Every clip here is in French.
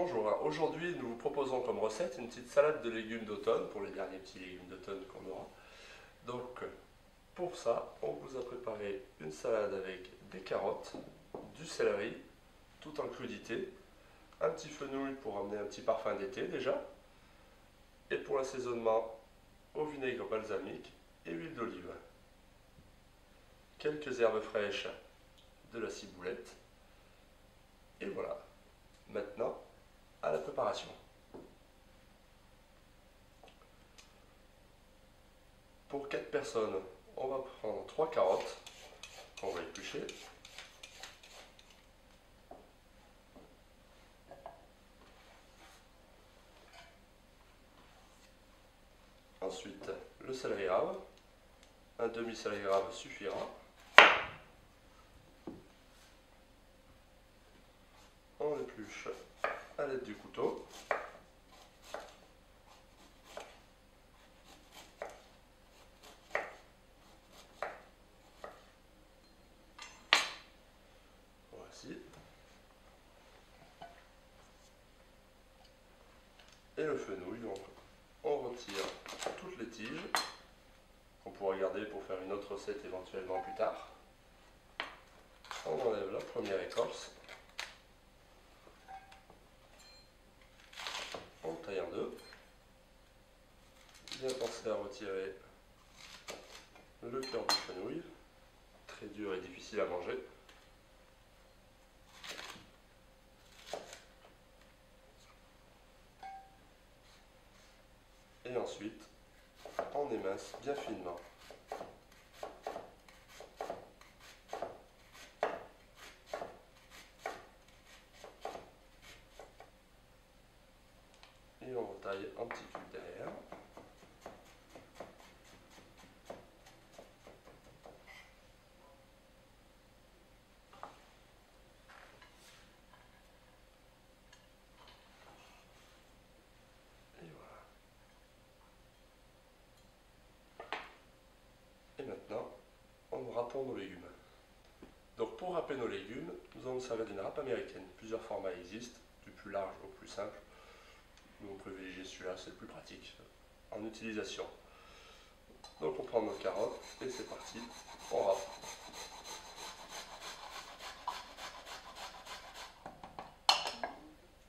Bonjour, aujourd'hui nous vous proposons comme recette une petite salade de légumes d'automne pour les derniers petits légumes d'automne qu'on aura. Donc pour ça, on vous a préparé une salade avec des carottes, du céleri, tout en crudité, un petit fenouil pour amener un petit parfum d'été déjà, et pour l'assaisonnement au vinaigre balsamique et huile d'olive. Quelques herbes fraîches, de la ciboulette, et voilà. Maintenant, Pour 4 personnes, on va prendre 3 carottes qu'on va éplucher. Ensuite, le céleri rave. Un demi céleri rave suffira. On épluche à l'aide du couteau. Voici. Et le fenouil, donc on retire toutes les tiges qu'on pourra garder pour faire une autre recette éventuellement plus tard. On enlève la première écorce. On taille en deux. Bien penser à retirer le cœur du fenouil, très dur et difficile à manger. Et ensuite, on émince bien finement. Et on taille un petit cube derrière. Et voilà. Et maintenant, râpons nos légumes. Donc pour râper nos légumes, nous allons servir d'une râpe américaine. Plusieurs formats existent, du plus large au plus simple. Nous on privilégie celui-là, c'est le plus pratique en utilisation. Donc on prend nos carottes et c'est parti, on râpe.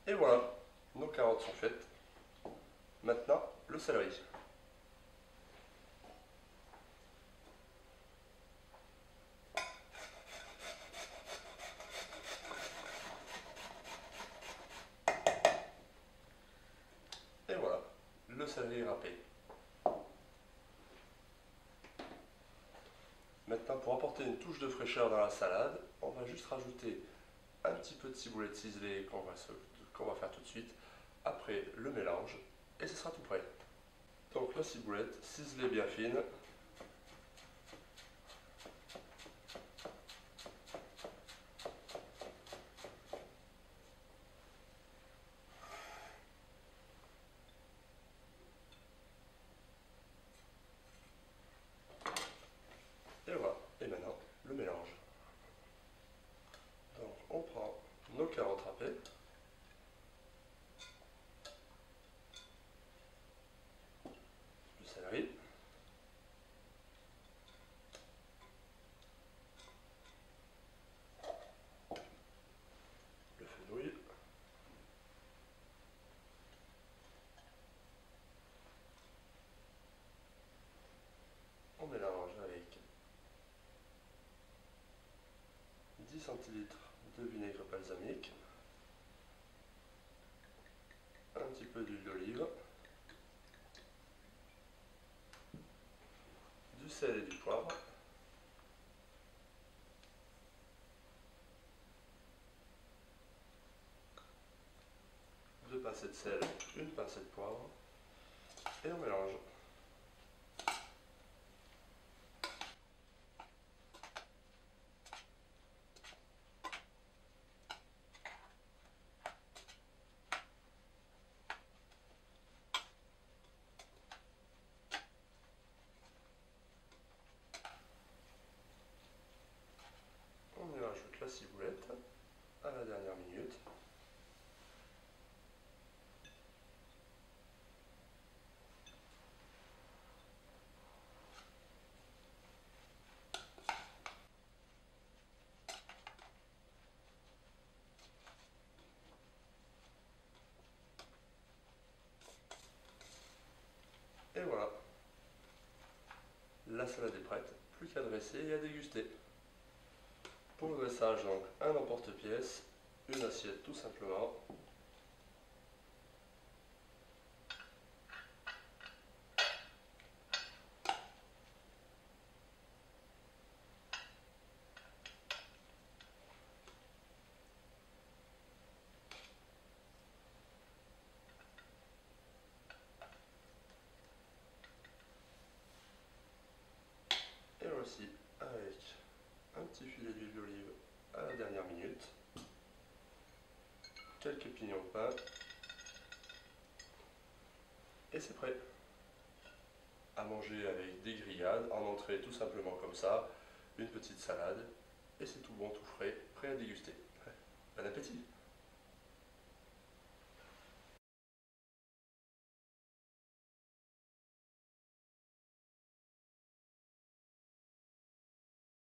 Et voilà, nos carottes sont faites. Maintenant, le céleri. Et voilà, le céleri râpé. Maintenant, pour apporter une touche de fraîcheur dans la salade, on va juste rajouter un petit peu de ciboulette ciselée qu'on va, faire tout de suite, après le mélange, et ce sera tout prêt. Donc la ciboulette ciselée bien fine. Et voilà, et maintenant le mélange. Donc on prend nos carottes râpées. Du céleri. Le fenouil. On mélange avec 10 centilitres de vinaigre balsamique, un petit peu d'huile d'olive, du sel et du poivre, deux pincées de sel, une pincée de poivre, et on mélange. ciboulette à la dernière minute. Et voilà, la salade est prête, plus qu'à dresser et à déguster. Pour le dressage, donc, un emporte-pièce, une assiette tout simplement. Et voici avec un petit filet d'huile d'olive à la dernière minute, et c'est prêt. À manger avec des grillades, en entrée tout simplement comme ça, une petite salade, et c'est tout bon, tout frais, prêt à déguster. Bon appétit